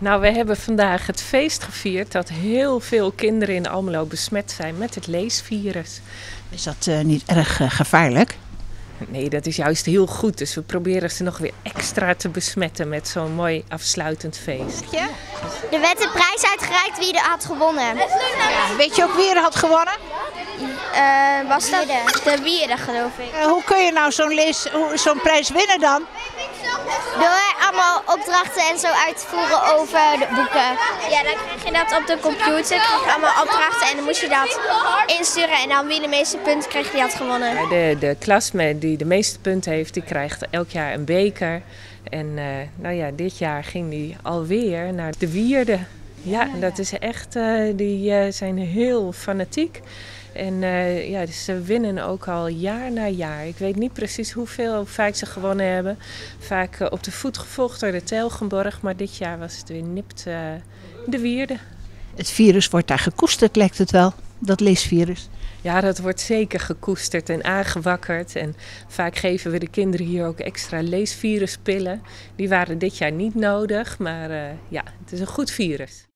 Nou, we hebben vandaag het feest gevierd dat heel veel kinderen in Almelo besmet zijn met het leesvirus. Is dat uh, niet erg uh, gevaarlijk? Nee, dat is juist heel goed. Dus we proberen ze nog weer extra te besmetten met zo'n mooi afsluitend feest. Er werd een prijs uitgereikt wie er had gewonnen. Ja, weet je ook wie er had gewonnen? Uh, was dat de Wieren, geloof ik. Uh, hoe kun je nou zo'n zo'n prijs winnen dan? Door allemaal opdrachten en zo uit te voeren over de boeken. Ja, dan krijg je dat op de computer. Krijg je allemaal opdrachten en dan moest je dat insturen. En dan wie de meeste punten kreeg, die had gewonnen. De, de klas die de meeste punten heeft, die krijgt elk jaar een beker. En uh, nou ja, dit jaar ging die alweer naar de Wierde. Ja, dat is echt, uh, die uh, zijn heel fanatiek. En uh, ja, dus ze winnen ook al jaar na jaar. Ik weet niet precies hoeveel vaak ze gewonnen hebben. Vaak uh, op de voet gevolgd door de Telgenborg. Maar dit jaar was het weer nipt uh, de Wierde. Het virus wordt daar gekoesterd, lijkt het wel. Dat leesvirus. Ja, dat wordt zeker gekoesterd en aangewakkerd. En vaak geven we de kinderen hier ook extra leesviruspillen. Die waren dit jaar niet nodig, maar ja, het is een goed virus.